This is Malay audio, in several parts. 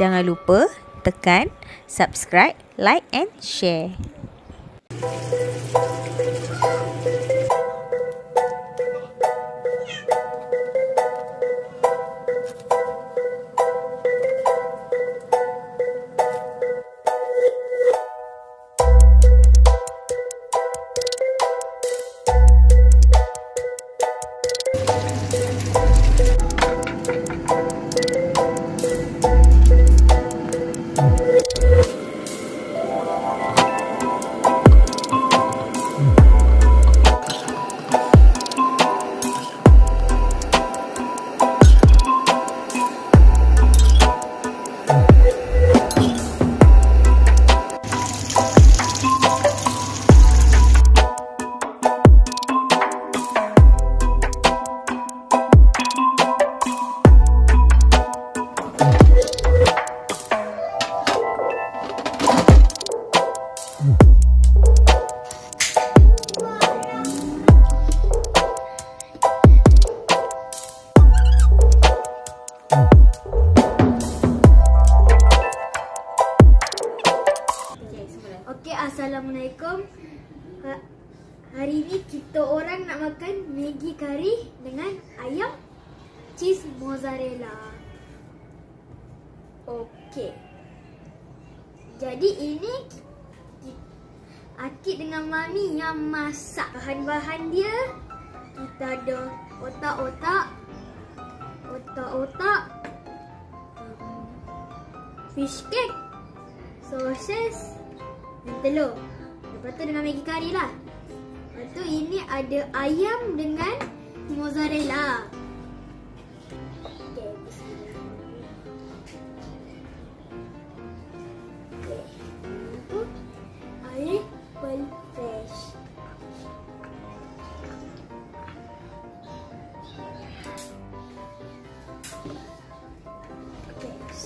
Jangan lupa tekan subscribe, like and share. Hari ni kita orang nak makan Maggi kari dengan ayam cheese mozzarella. Okey. Jadi ini Akid dengan Mami yang masak. Bahan-bahan dia kita ada otak-otak, otak-otak, um, fish cake, sosis, dan telur. Lepas tu dengan Maggi kari lah. Tu ini ada ayam dengan mozzarella.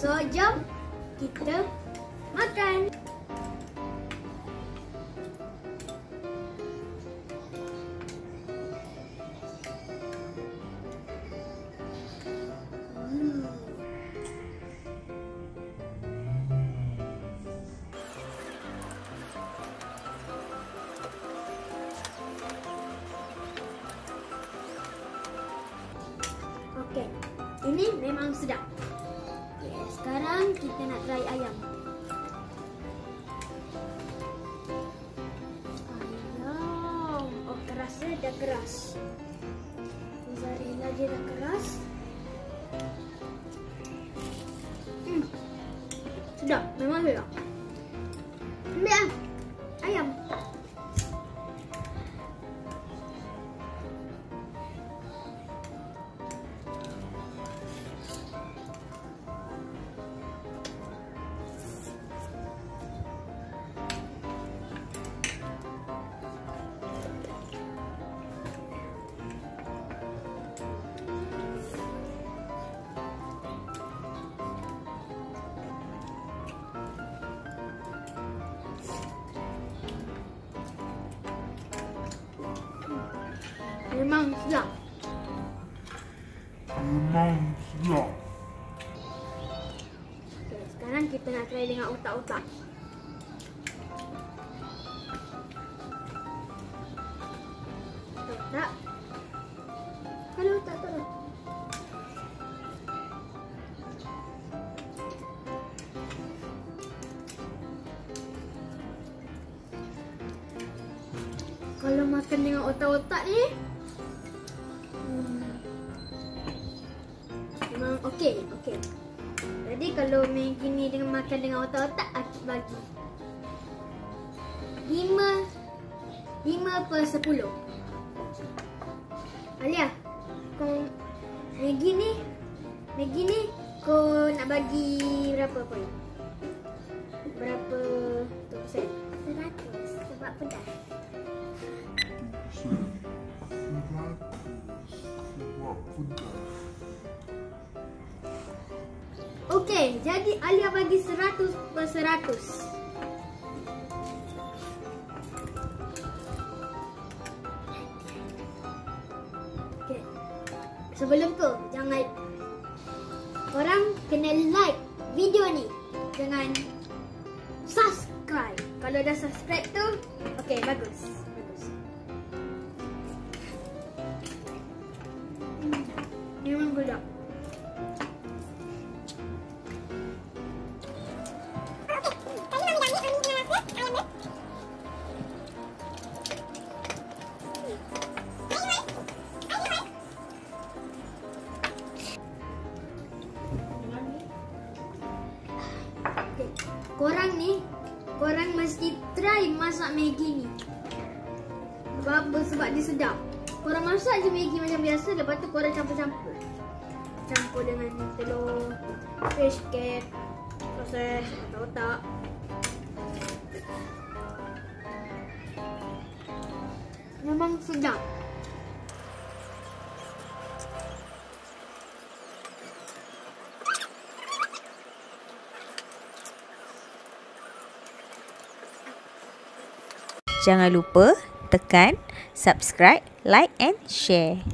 So jom kita makan. Ini memang sedap. Okay, sekarang kita nak try ayam. Ayam, oh kerasnya dah keras. Mozzarella dia dah keras. Hmm. Sedap, memang sedap. Ambil Memang sedap. Okay, sekarang kita nak try dengan otak-otak. Otak. Kalau otak tu. Kalau makan dengan otak-otak ni okey, okey. Jadi kalau Maggi ni dengan makan dengan otak-otak Akid bagi 5 5 per 10 Alia Kau Maggi ni Maggi ni Kau nak bagi berapa poin? Berapa tu persen? 100 sebab pedas Seratus sebab pedas. Okey, jadi Alia bagi 100 per 100. Okey. Sebelum tu, jangan korang kena like video ni. dengan subscribe. Kalau dah subscribe tu, okey bagus. Memang sedap. Korang ni Korang mesti try masak Maggi ni. Sebab? Sebab dia sedap. Korang masak je Maggi macam biasa Lepas tu korang campur-campur. Campur dengan telur Fish cake Proses Otak-otak. Memang sedap Jangan lupa tekan subscribe, like and share.